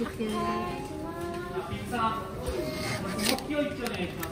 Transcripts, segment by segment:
お願いします。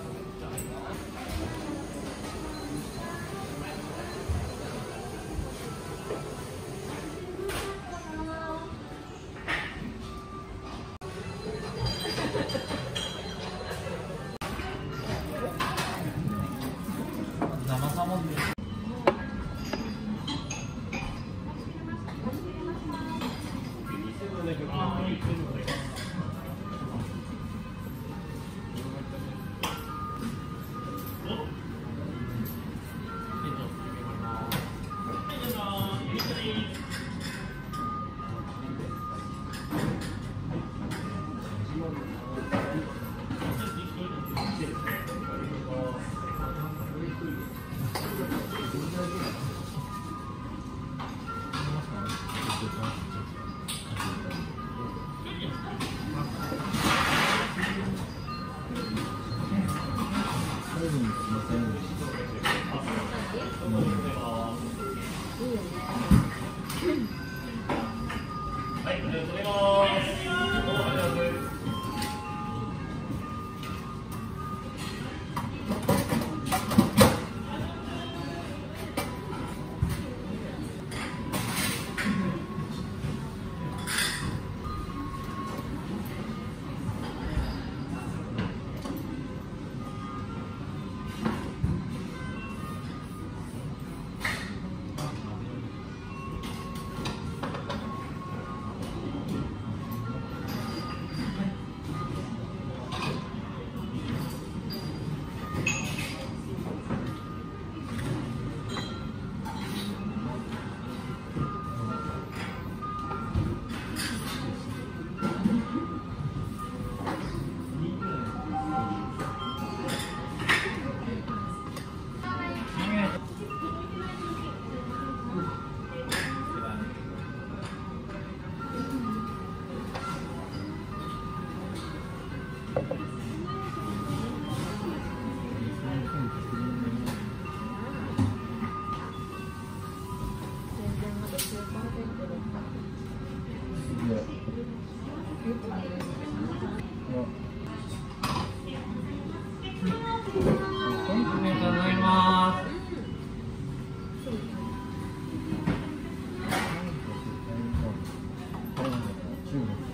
지금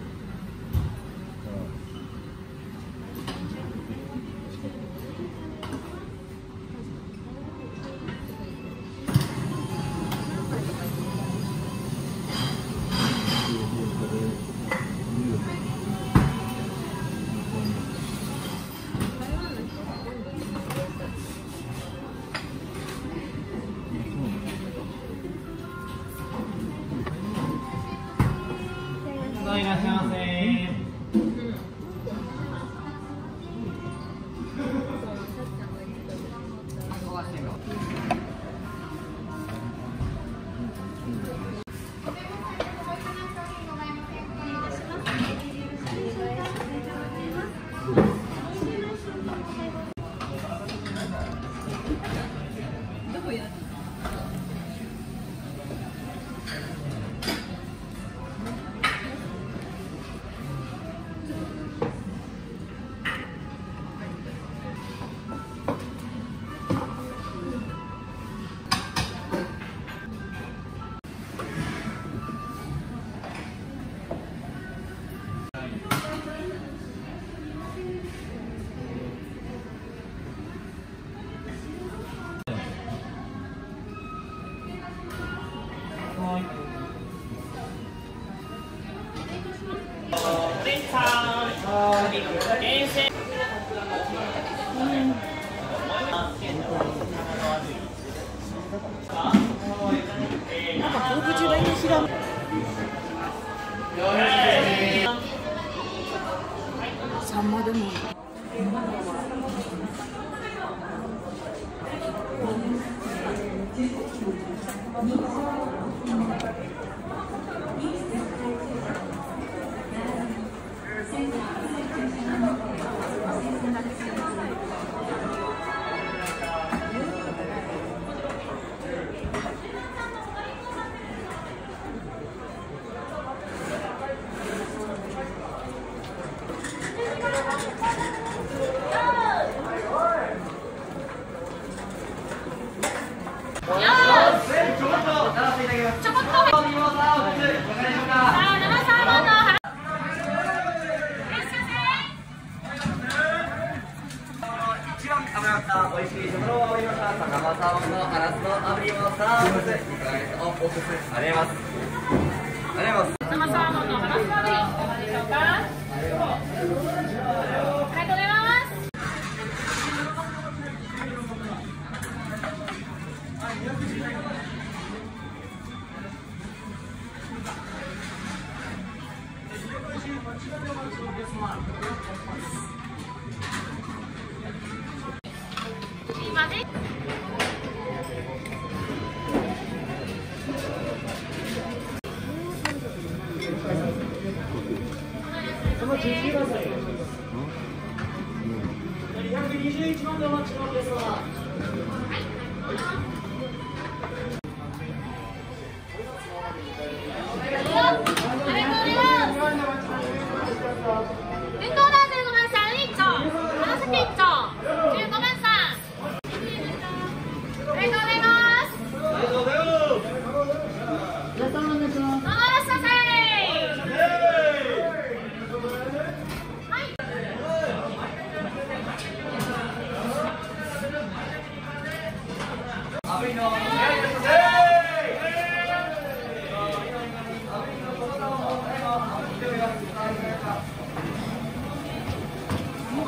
サンマでも。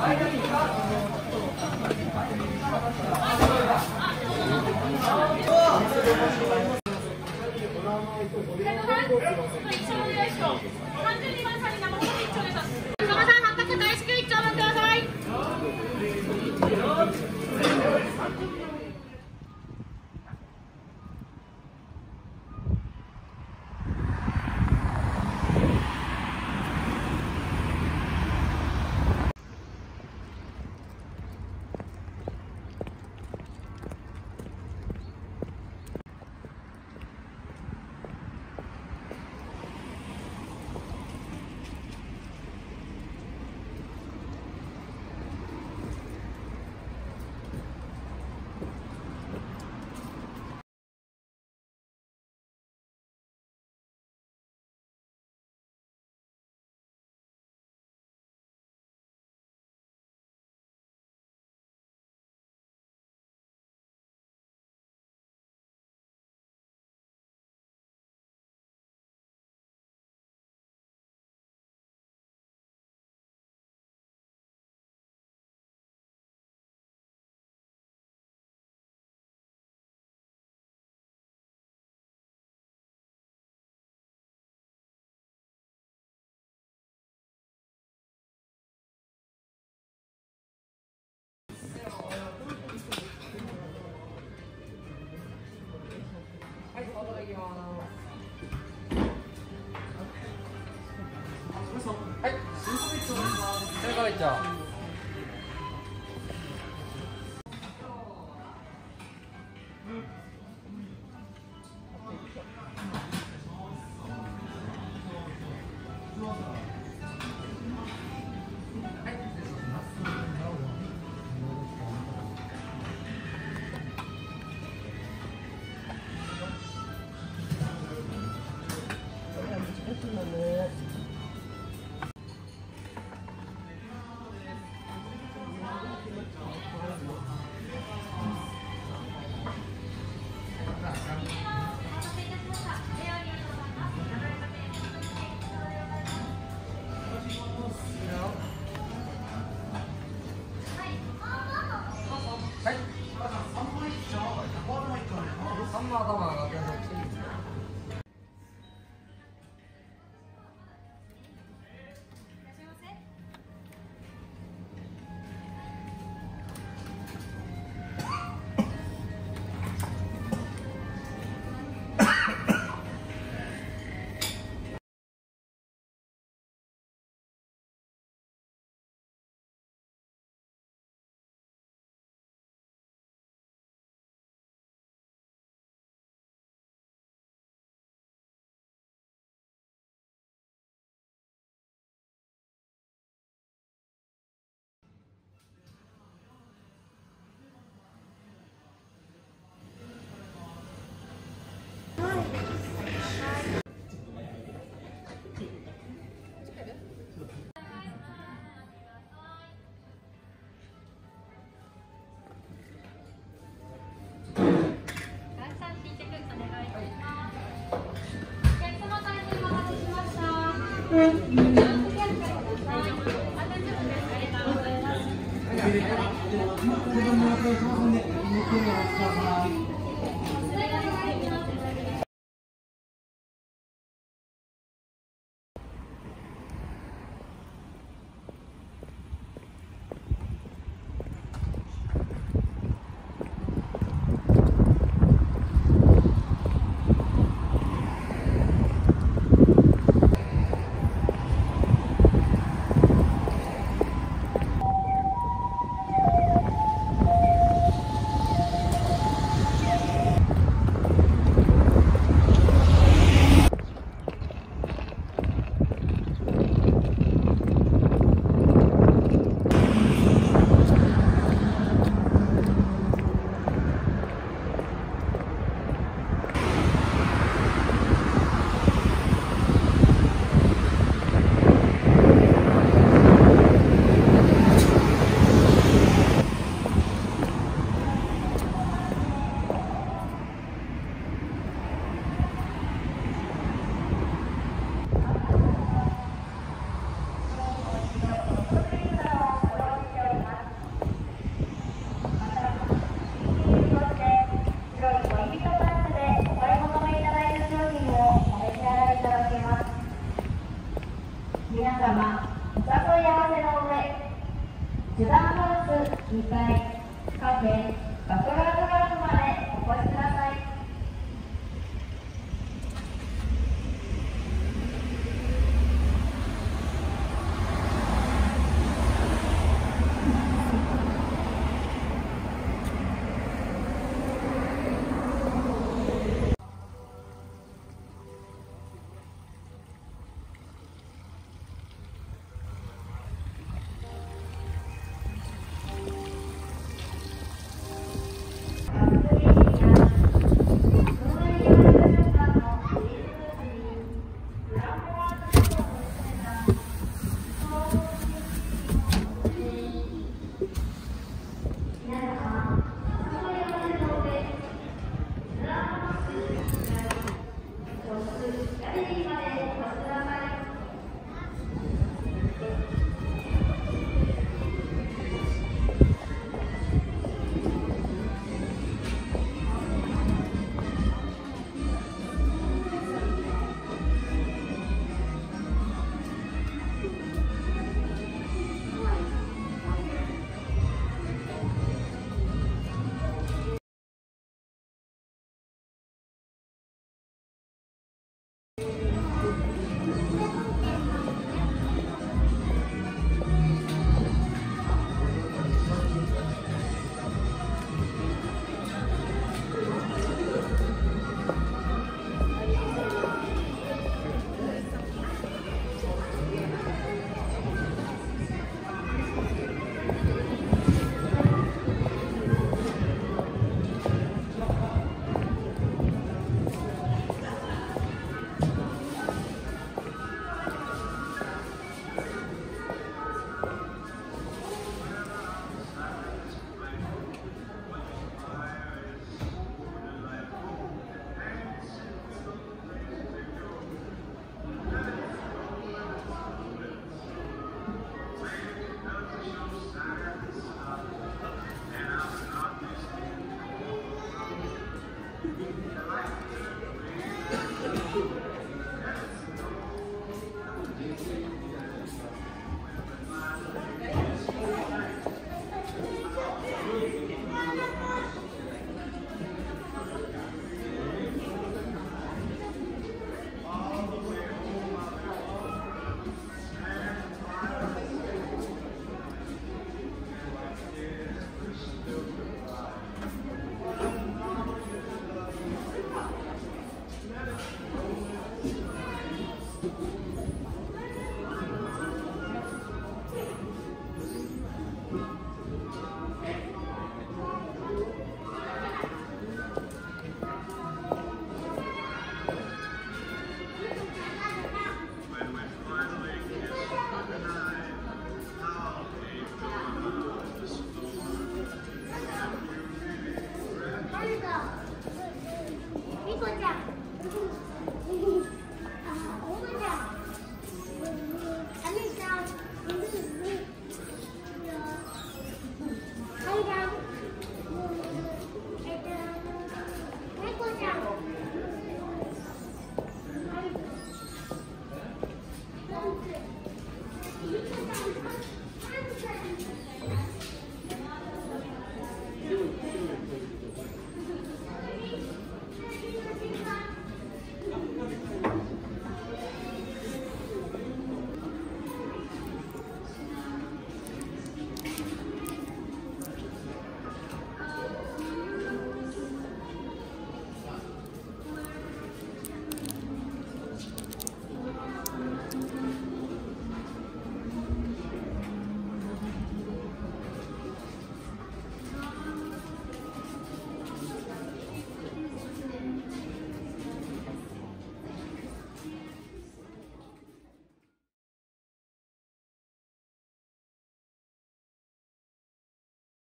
お願いします。からじ 皆様お誘い合わせの上ジュダンハウス2階カフェバトラトラガ